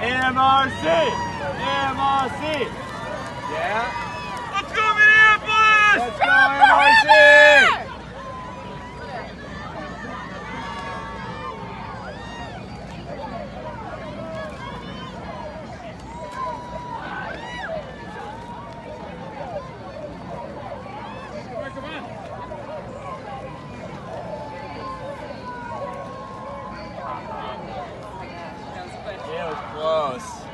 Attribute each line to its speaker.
Speaker 1: MRC! MRC! Yeah? Close.